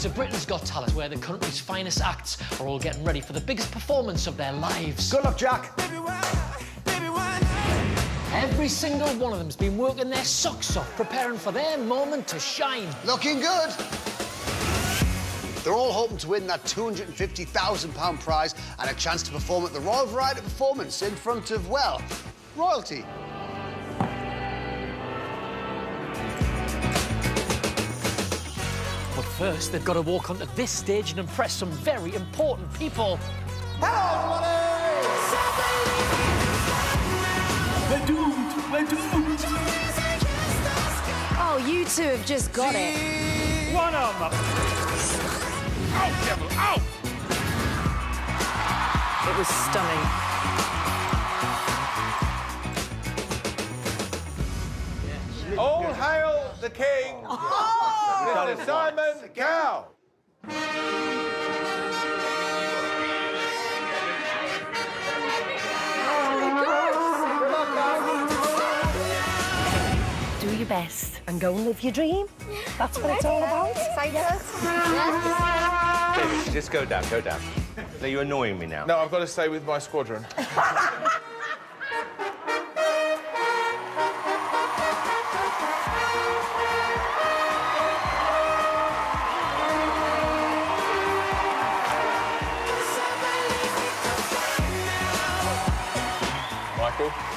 to Britain's Got Talent, where the country's finest acts are all getting ready for the biggest performance of their lives. Good luck, Jack. Every single one of them's been working their socks off, preparing for their moment to shine. Looking good. They're all hoping to win that £250,000 prize and a chance to perform at the Royal Variety Performance in front of, well, royalty. First, they've got to walk onto this stage and impress some very important people. Hello, everybody! We're doomed. We're doomed. Oh, you two have just got it. One arm up. Out, devil, out! It was stunning. All hail the king, oh, Mr. Simon Cowell. Do your best and go and live your dream. That's what it's all about. Just go down, go down. No, you're annoying me now. No, I've got to stay with my squadron. people.